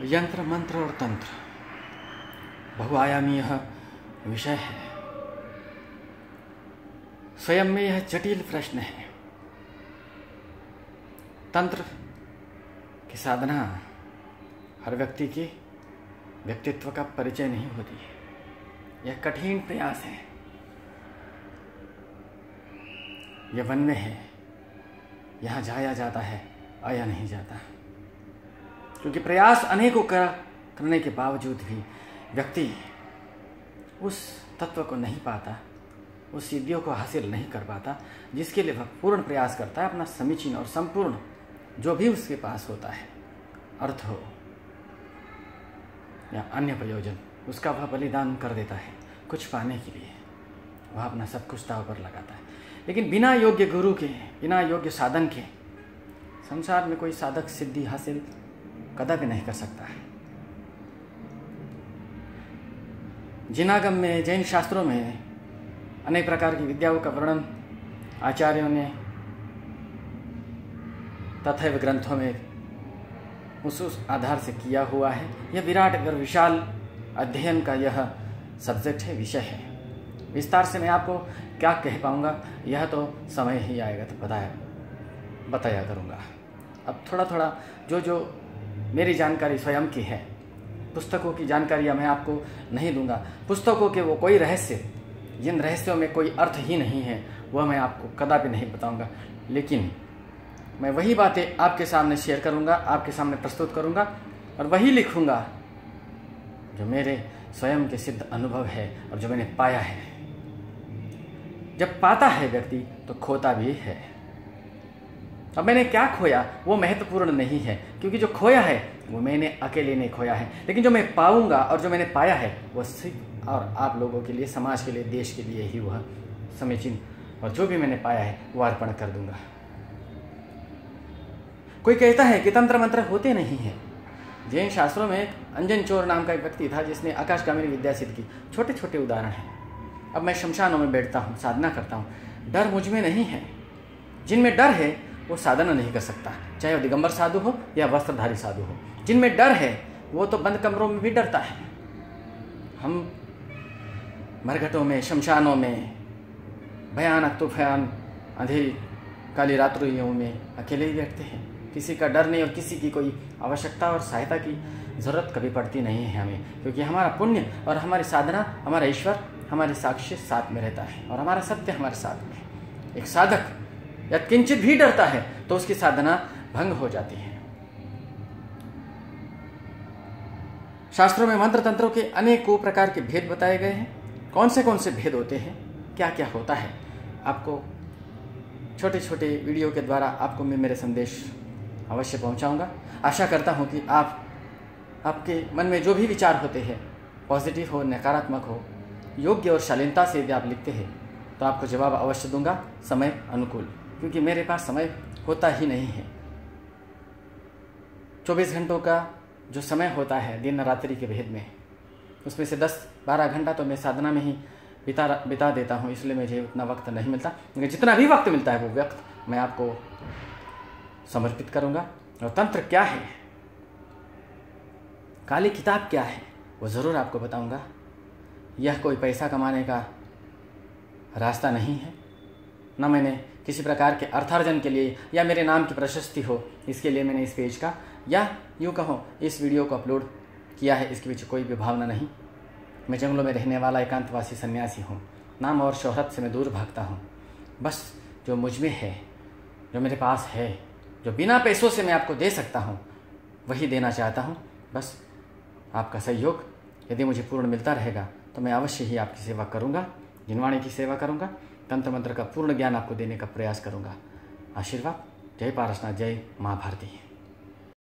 यंत्र मंत्र और तंत्र बहुआयामी यह विषय है। स्वयं में यह जटिल प्रश्न है। तंत्र की साधना हर व्यक्ति के व्यक्तित्व का परिचय नहीं होती है। यह कठिन प्रयास है। यह वन में है। यहाँ जाया जाता है, आया नहीं जाता। क्योंकि प्रयास अनेकों कर, करने के बावजूद भी व्यक्ति उस तत्व को नहीं पाता उस सिद्धियों को हासिल नहीं कर पाता जिसके लिए वह पूर्ण प्रयास करता है अपना समीचीन और संपूर्ण जो भी उसके पास होता है अर्थ हो या अन्य प्रयोजन उसका वह बलिदान कर देता है कुछ पाने के लिए। वह अपना सब कुछ दाव पर लगाता है। लेकिन बिना योग्य गुरु के बिना योग्य साधन के संसार में कोई साधक सिद्धि हासिल कदापि नहीं कर सकता है। जिनागम में, जैन शास्त्रों में अनेक प्रकार की विद्याओं का वर्णन आचार्यों ने तथा ग्रंथों में उस उस आधार से किया हुआ है। यह विराट और विशाल अध्ययन का यह सब्जेक्ट है, विषय है। विस्तार से मैं आपको क्या कह पाऊँगा, यह तो समय ही आएगा तो बताया बताया करूँगा। अब थोड़ा थोड़ा जो जो मेरी जानकारी स्वयं की है। पुस्तकों की जानकारियाँ मैं आपको नहीं दूँगा। पुस्तकों के वो कोई रहस्य, जिन रहस्यों में कोई अर्थ ही नहीं है, वह मैं आपको कदापि नहीं बताऊँगा। लेकिन मैं वही बातें आपके सामने शेयर करूँगा, आपके सामने प्रस्तुत करूँगा और वही लिखूँगा जो मेरे स्वयं के सिद्ध अनुभव है और जो मैंने पाया है। जब पाता है व्यक्ति तो खोता भी है। अब मैंने क्या खोया, वो महत्वपूर्ण नहीं है, क्योंकि जो खोया है, वो मैंने अकेले नहीं खोया है। लेकिन जो मैं पाऊँगा और जो मैंने पाया है, वो सिर्फ़ और आप लोगों के लिए, समाज के लिए, देश के लिए ही वह समीचीन और जो भी मैंने पाया है, वो अर्पण कर दूँगा। कोई कहता है कि तंत्र मंत्र होते नहीं हैं। जैन शास्त्रों में अंजन चोर नाम का एक व्यक्ति था, जिसने आकाशगामी विद्या सिद्ध की। छोटे छोटे उदाहरण हैं। अब मैं शमशानों में बैठता हूँ, साधना करता हूँ। डर मुझमें नहीं है। जिनमें डर है वो साधना नहीं कर सकता। चाहे वो दिगंबर साधु हो या वस्त्रधारी साधु हो। जिनमें डर है, वो तो बंद कमरों में भी डरता है। हम मरघटों में, शमशानों में, भयानक तूफ़ान अंधेरी काली रात्रियों में अकेले ही बैठते हैं। किसी का डर नहीं और किसी की कोई आवश्यकता और सहायता की ज़रूरत कभी पड़ती नहीं है हमें। क्योंकि हमारा पुण्य और हमारी साधना, हमारा ईश्वर हमारे साक्ष्य साथ में रहता है और हमारा सत्य हमारे साथ में एक साधक या किंचित भी डरता है तो उसकी साधना भंग हो जाती है। शास्त्रों में मंत्र तंत्रों के अनेकों प्रकार के भेद बताए गए हैं। कौन से कौन से भेद होते हैं? क्या क्या होता है? आपको छोटे छोटे वीडियो के द्वारा आपको मैं मेरे संदेश अवश्य पहुंचाऊँगा। आशा करता हूँ कि आप, आपके मन में जो भी विचार होते हैं, पॉजिटिव हो, नकारात्मक हो, योग्य और शालीनता से यदि आप लिखते हैं तो आपको जवाब अवश्य दूँगा। समय अनुकूल। क्योंकि मेरे पास समय होता ही नहीं है। चौबीस घंटों का जो समय होता है, दिन रात्रि के भेद में, उसमें से दस बारह घंटा तो मैं साधना में ही बिता बिता देता हूँ, इसलिए मुझे उतना वक्त नहीं मिलता। लेकिन जितना भी वक्त मिलता है, वो वक्त मैं आपको समर्पित करूँगा। और तंत्र क्या है? काली किताब क्या है? वो ज़रूर आपको बताऊँगा। यह कोई पैसा कमाने का रास्ता नहीं है। न मैंने किसी प्रकार के अर्थार्जन के लिए या मेरे नाम की प्रशस्ति हो, इसके लिए मैंने इस पेज का, या यूँ कहो, इस वीडियो को अपलोड किया है, इसके पीछे कोई भी भावना नहीं। मैं जंगलों में रहने वाला एकांतवासी सन्यासी हूँ। नाम और शोहरत से मैं दूर भागता हूँ। बस जो मुझमें है, जो मेरे पास है, जो बिना पैसों से मैं आपको दे सकता हूँ, वही देना चाहता हूँ। बस आपका सहयोग, यदि मुझे पूर्ण मिलता रहेगा तो मैं अवश्य ही आपकी सेवा करूँगा, जिनवाणी की सेवा करूँगा। तंत्र मंत्र का पूर्ण ज्ञान आपको देने का प्रयास करूँगा। आशीर्वाद। जय पारसनाथ, जय माँ भारती।